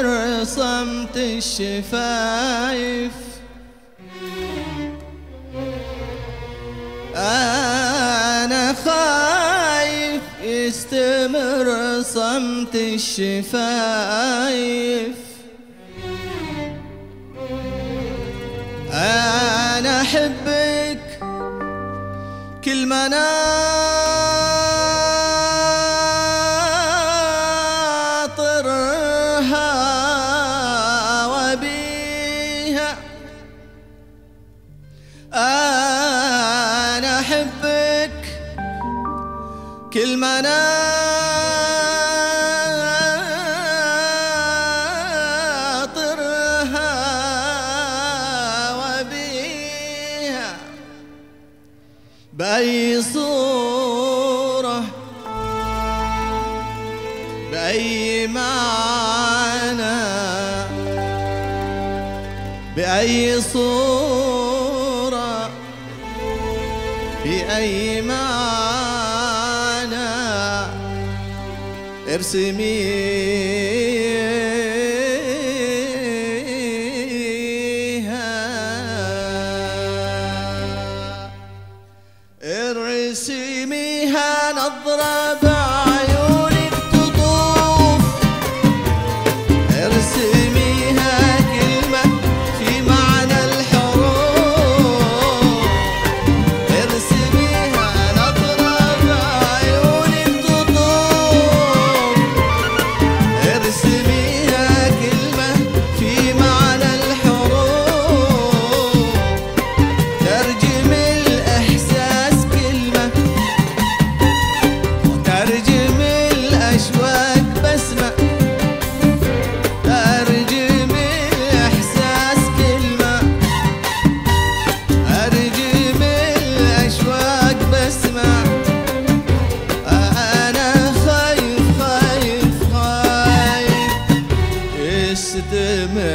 سر صمت الشفايف. أنا خايف يستمر صمت الشفايف. أنا أحبك كل ما المناطرها وبيها بأي صورة بأي معنى بأي صورة بأي معنى. ترسميها ارسميها نظرة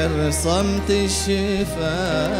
غير صمت الشفاه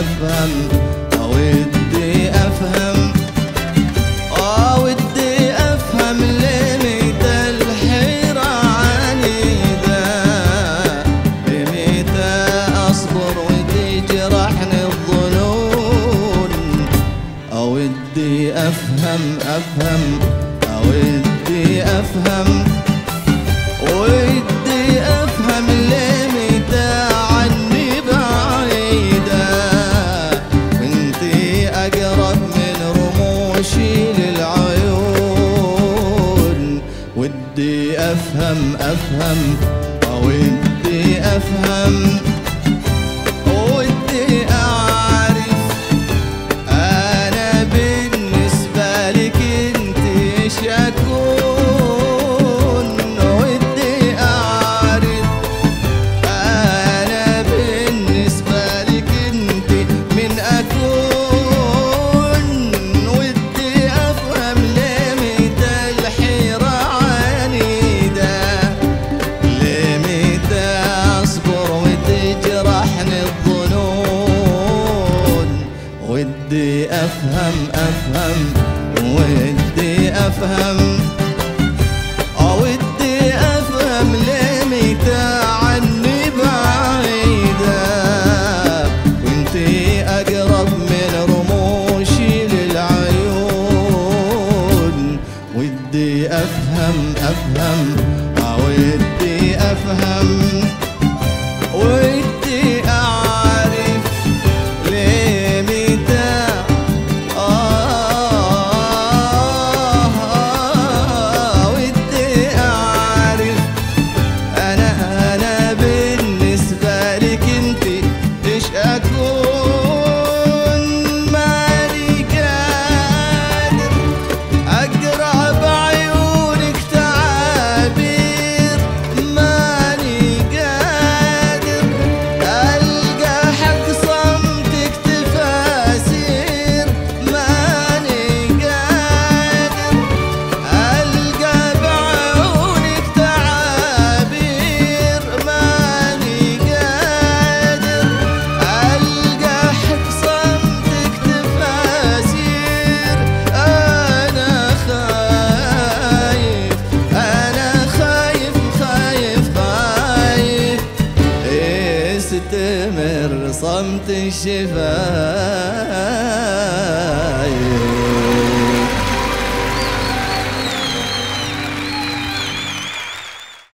أفهم اودي أفهم اودي أفهم لميت الحيرة عنيدة لميتة أصبر وتجرحني الظنون؟ اودي أفهم أفهم اودي أفهم؟ ودي أفهم ليه أفهم أو أفهم. أفهم أفهم. ودي أفهم. ودي أفهم عني بعيدة. أقرب من رموشي للعيون. ودي أفهم أفهم. ودي أفهم. ودي الشفاه